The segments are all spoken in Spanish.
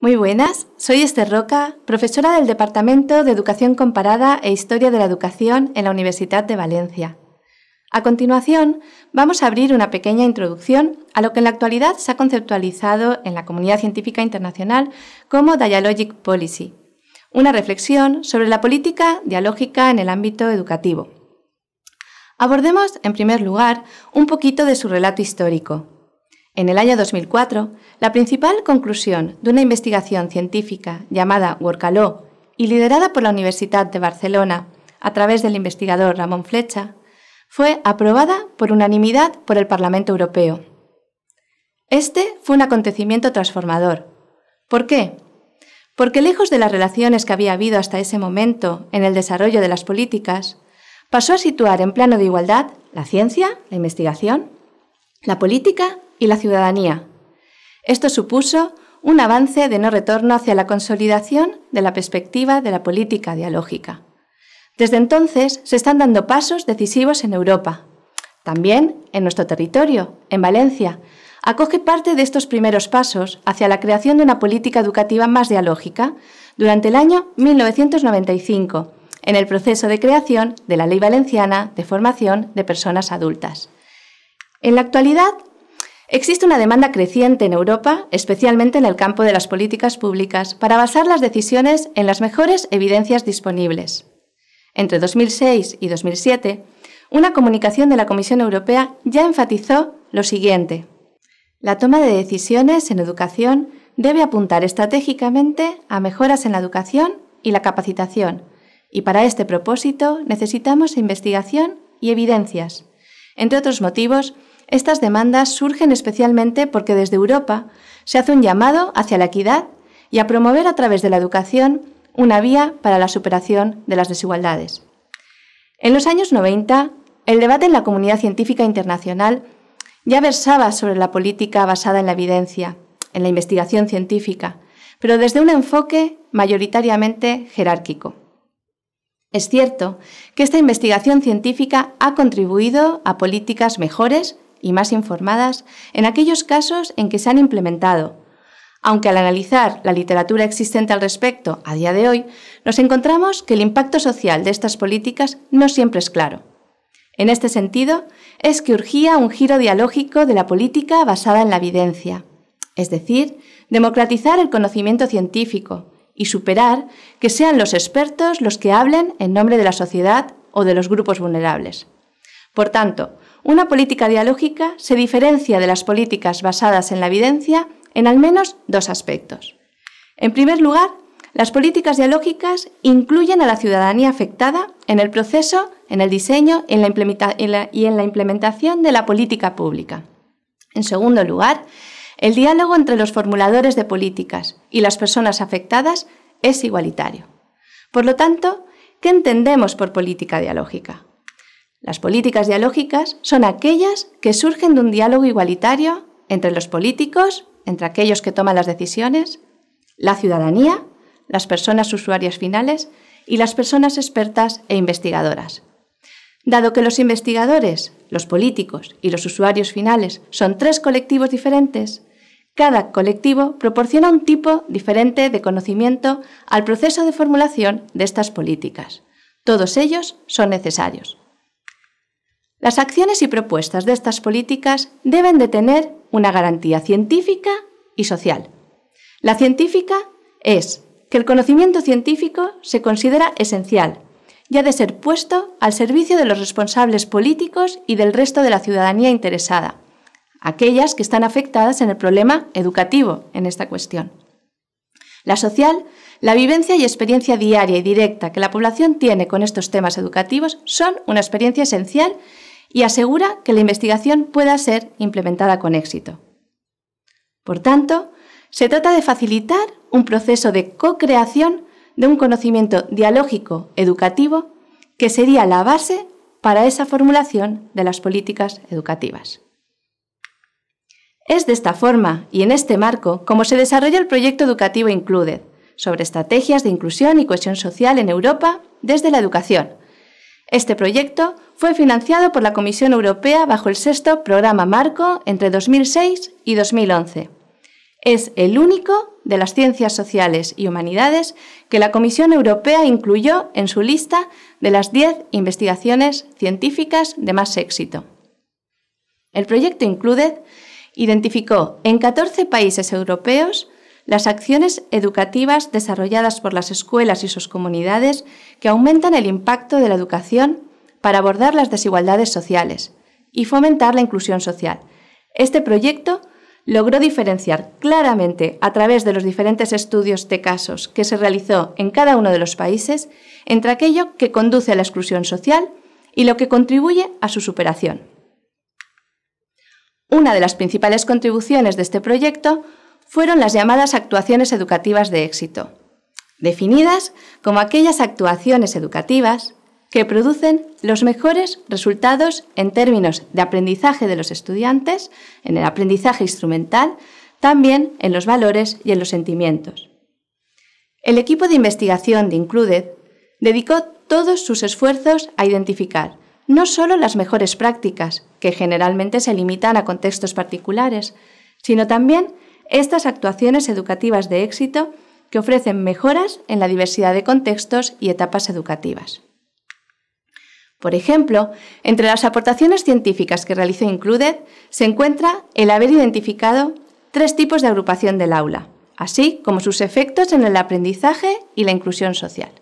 Muy buenas, soy Esther Roca, profesora del Departamento de Educación Comparada e Historia de la Educación en la Universidad de Valencia. A continuación, vamos a abrir una pequeña introducción a lo que en la actualidad se ha conceptualizado en la comunidad científica internacional como Dialogic Policy, una reflexión sobre la política dialógica en el ámbito educativo. Abordemos, en primer lugar, un poquito de su relato histórico, en el año 2004, la principal conclusión de una investigación científica llamada Workaló y liderada por la Universidad de Barcelona a través del investigador Ramón Flecha, fue aprobada por unanimidad por el Parlamento Europeo. Este fue un acontecimiento transformador. ¿Por qué? Porque lejos de las relaciones que había habido hasta ese momento en el desarrollo de las políticas, pasó a situar en plano de igualdad la ciencia, la investigación, la política y la ciudadanía. Esto supuso un avance de no retorno hacia la consolidación de la perspectiva de la política dialógica. Desde entonces se están dando pasos decisivos en Europa. También en nuestro territorio, en Valencia, acoge parte de estos primeros pasos hacia la creación de una política educativa más dialógica durante el año 1995, en el proceso de creación de la Ley Valenciana de Formación de Personas Adultas. En la actualidad, Existe una demanda creciente en Europa, especialmente en el campo de las políticas públicas, para basar las decisiones en las mejores evidencias disponibles. Entre 2006 y 2007, una comunicación de la Comisión Europea ya enfatizó lo siguiente. La toma de decisiones en educación debe apuntar estratégicamente a mejoras en la educación y la capacitación, y para este propósito necesitamos investigación y evidencias. Entre otros motivos, estas demandas surgen especialmente porque desde Europa se hace un llamado hacia la equidad y a promover a través de la educación una vía para la superación de las desigualdades. En los años 90, el debate en la comunidad científica internacional ya versaba sobre la política basada en la evidencia, en la investigación científica, pero desde un enfoque mayoritariamente jerárquico. Es cierto que esta investigación científica ha contribuido a políticas mejores y más informadas en aquellos casos en que se han implementado, aunque al analizar la literatura existente al respecto a día de hoy, nos encontramos que el impacto social de estas políticas no siempre es claro. En este sentido, es que urgía un giro dialógico de la política basada en la evidencia, es decir, democratizar el conocimiento científico y superar que sean los expertos los que hablen en nombre de la sociedad o de los grupos vulnerables. Por tanto, una política dialógica se diferencia de las políticas basadas en la evidencia en al menos dos aspectos. En primer lugar, las políticas dialógicas incluyen a la ciudadanía afectada en el proceso, en el diseño y en la implementación de la política pública. En segundo lugar, el diálogo entre los formuladores de políticas y las personas afectadas es igualitario. Por lo tanto, ¿qué entendemos por política dialógica? Las políticas dialógicas son aquellas que surgen de un diálogo igualitario entre los políticos, entre aquellos que toman las decisiones, la ciudadanía, las personas usuarias finales y las personas expertas e investigadoras. Dado que los investigadores, los políticos y los usuarios finales son tres colectivos diferentes, cada colectivo proporciona un tipo diferente de conocimiento al proceso de formulación de estas políticas. Todos ellos son necesarios. Las acciones y propuestas de estas políticas deben de tener una garantía científica y social. La científica es que el conocimiento científico se considera esencial y ha de ser puesto al servicio de los responsables políticos y del resto de la ciudadanía interesada, aquellas que están afectadas en el problema educativo en esta cuestión. La social, la vivencia y experiencia diaria y directa que la población tiene con estos temas educativos son una experiencia esencial y asegura que la investigación pueda ser implementada con éxito. Por tanto, se trata de facilitar un proceso de co-creación de un conocimiento dialógico educativo que sería la base para esa formulación de las políticas educativas. Es de esta forma y en este marco como se desarrolla el proyecto educativo Included, sobre estrategias de inclusión y cohesión social en Europa desde la educación, este proyecto fue financiado por la Comisión Europea bajo el sexto programa marco entre 2006 y 2011. Es el único de las ciencias sociales y humanidades que la Comisión Europea incluyó en su lista de las 10 investigaciones científicas de más éxito. El proyecto Included identificó en 14 países europeos las acciones educativas desarrolladas por las escuelas y sus comunidades que aumentan el impacto de la educación para abordar las desigualdades sociales y fomentar la inclusión social. Este proyecto logró diferenciar claramente a través de los diferentes estudios de casos que se realizó en cada uno de los países entre aquello que conduce a la exclusión social y lo que contribuye a su superación. Una de las principales contribuciones de este proyecto fueron las llamadas actuaciones educativas de éxito, definidas como aquellas actuaciones educativas que producen los mejores resultados en términos de aprendizaje de los estudiantes, en el aprendizaje instrumental, también en los valores y en los sentimientos. El equipo de investigación de Included dedicó todos sus esfuerzos a identificar no solo las mejores prácticas, que generalmente se limitan a contextos particulares, sino también estas actuaciones educativas de éxito que ofrecen mejoras en la diversidad de contextos y etapas educativas. Por ejemplo, entre las aportaciones científicas que realizó Included se encuentra el haber identificado tres tipos de agrupación del aula, así como sus efectos en el aprendizaje y la inclusión social.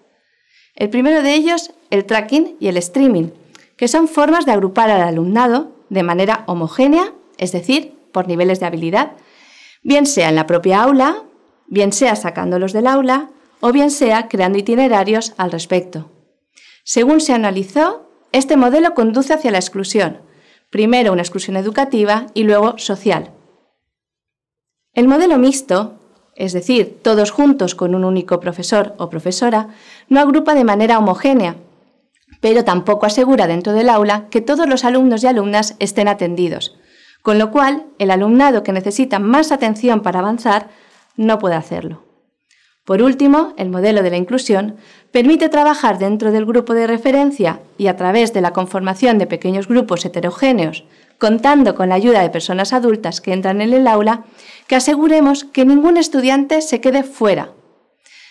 El primero de ellos, el tracking y el streaming, que son formas de agrupar al alumnado de manera homogénea, es decir, por niveles de habilidad, bien sea en la propia aula, bien sea sacándolos del aula o bien sea creando itinerarios al respecto. Según se analizó, este modelo conduce hacia la exclusión, primero una exclusión educativa y luego social. El modelo mixto, es decir, todos juntos con un único profesor o profesora, no agrupa de manera homogénea, pero tampoco asegura dentro del aula que todos los alumnos y alumnas estén atendidos, con lo cual el alumnado que necesita más atención para avanzar no puede hacerlo. Por último, el modelo de la inclusión permite trabajar dentro del grupo de referencia y a través de la conformación de pequeños grupos heterogéneos, contando con la ayuda de personas adultas que entran en el aula, que aseguremos que ningún estudiante se quede fuera.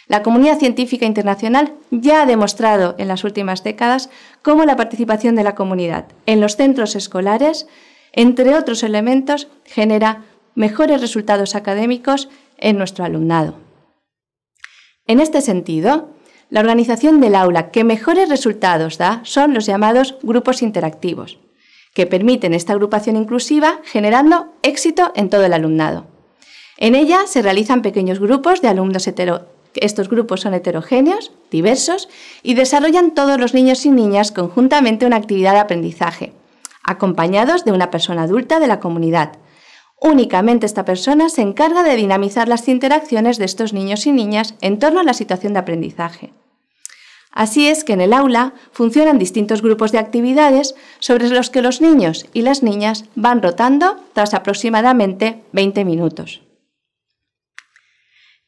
La comunidad científica internacional ya ha demostrado en las últimas décadas cómo la participación de la comunidad en los centros escolares entre otros elementos, genera mejores resultados académicos en nuestro alumnado. En este sentido, la organización del aula que mejores resultados da son los llamados grupos interactivos, que permiten esta agrupación inclusiva generando éxito en todo el alumnado. En ella se realizan pequeños grupos de alumnos. Estos grupos son heterogéneos, diversos y desarrollan todos los niños y niñas conjuntamente una actividad de aprendizaje acompañados de una persona adulta de la comunidad. Únicamente esta persona se encarga de dinamizar las interacciones de estos niños y niñas en torno a la situación de aprendizaje. Así es que en el aula funcionan distintos grupos de actividades sobre los que los niños y las niñas van rotando tras aproximadamente 20 minutos.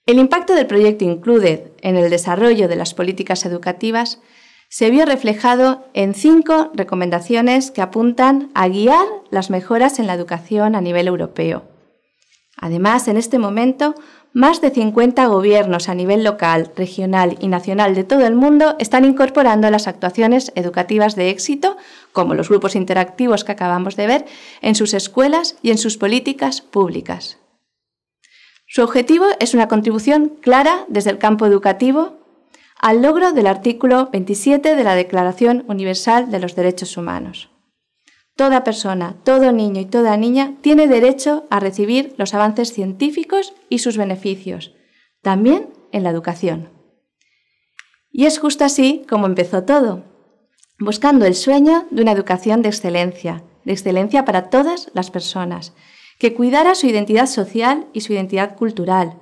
El impacto del proyecto Included en el desarrollo de las políticas educativas se vio reflejado en cinco recomendaciones que apuntan a guiar las mejoras en la educación a nivel europeo. Además, en este momento, más de 50 gobiernos a nivel local, regional y nacional de todo el mundo están incorporando las actuaciones educativas de éxito, como los grupos interactivos que acabamos de ver, en sus escuelas y en sus políticas públicas. Su objetivo es una contribución clara desde el campo educativo al logro del artículo 27 de la Declaración Universal de los Derechos Humanos. Toda persona, todo niño y toda niña tiene derecho a recibir los avances científicos y sus beneficios, también en la educación. Y es justo así como empezó todo, buscando el sueño de una educación de excelencia, de excelencia para todas las personas, que cuidara su identidad social y su identidad cultural,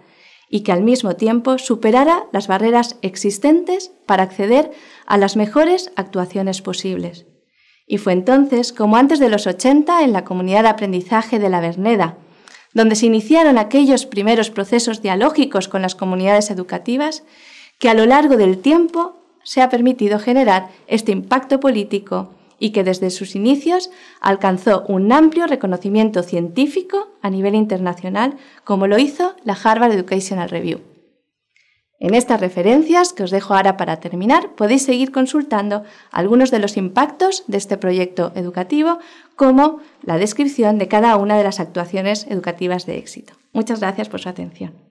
y que al mismo tiempo superara las barreras existentes para acceder a las mejores actuaciones posibles. Y fue entonces, como antes de los 80, en la comunidad de aprendizaje de la Verneda, donde se iniciaron aquellos primeros procesos dialógicos con las comunidades educativas, que a lo largo del tiempo se ha permitido generar este impacto político y que desde sus inicios alcanzó un amplio reconocimiento científico a nivel internacional, como lo hizo la Harvard Educational Review. En estas referencias que os dejo ahora para terminar, podéis seguir consultando algunos de los impactos de este proyecto educativo, como la descripción de cada una de las actuaciones educativas de éxito. Muchas gracias por su atención.